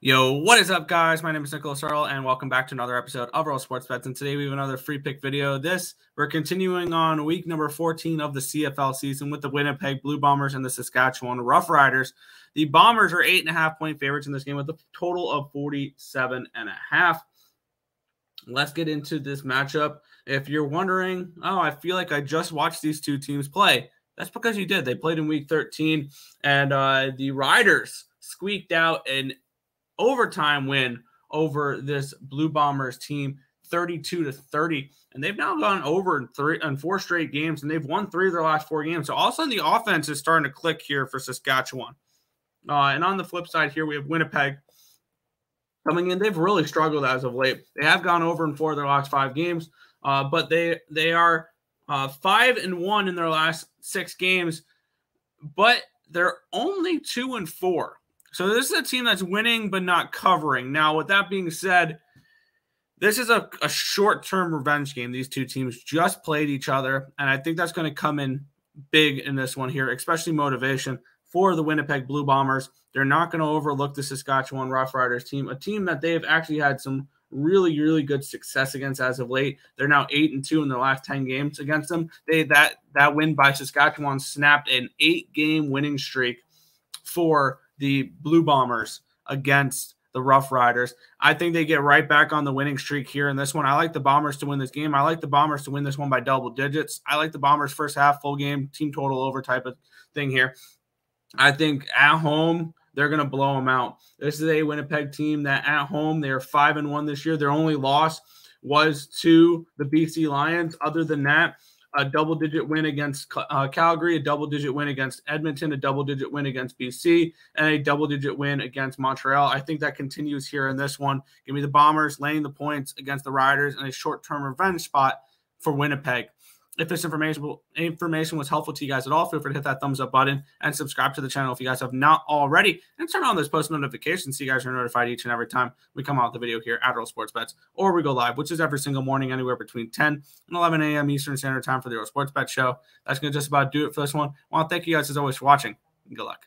Yo, what is up, guys? My name is Nicholas Earle, and welcome back to another episode of Earle Sports Bets. And today we have another free pick video. This we're continuing on week number 14 of the CFL season with the Winnipeg Blue Bombers and the Saskatchewan Roughriders. The Bombers are eight and a half point favorites in this game with a total of 47 and a half. Let's get into this matchup. If you're wondering, oh, I feel like I just watched these two teams play. That's because you did. They played in week 13, and uh, the Riders squeaked out an overtime win over this Blue Bombers team, 32 to 30. And they've now gone over in three and four straight games, and they've won three of their last four games. So all of a sudden, the offense is starting to click here for Saskatchewan. Uh, and on the flip side, here we have Winnipeg coming in. They've really struggled as of late. They have gone over in four of their last five games, uh, but they they are uh, five and one in their last six games, but they're only two and four so this is a team that's winning but not covering. Now, with that being said, this is a, a short-term revenge game. These two teams just played each other, and I think that's going to come in big in this one here, especially motivation for the Winnipeg Blue Bombers. They're not going to overlook the Saskatchewan Roughriders team, a team that they've actually had some really, really good success against as of late. They're now eight and two in their last ten games against them. They that that win by Saskatchewan snapped an eight-game winning streak for the Blue Bombers against the Roughriders. I think they get right back on the winning streak here in this one. I like the Bombers to win this game. I like the Bombers to win this one by double digits. I like the Bombers first half, full game, team total over type of thing here. I think at home, they're going to blow them out. This is a Winnipeg team that at home, they're 5 and 1 this year. Their only loss was to the BC Lions. Other than that, a double digit win against uh, Calgary, a double digit win against Edmonton, a double digit win against BC, and a double digit win against Montreal. I think that continues here in this one. Give me the Bombers laying the points against the Riders and a short term revenge spot for Winnipeg. If this information information was helpful to you guys at all, feel free to hit that thumbs up button and subscribe to the channel if you guys have not already. And turn on those post notifications so you guys are notified each and every time we come out with a video here at Earle Sports Bets or we go live, which is every single morning, anywhere between 10 and 11 a.m. Eastern Standard Time for the Earle Sports Bet Show. That's going to just about do it for this one. I want to thank you guys as always for watching. Good luck.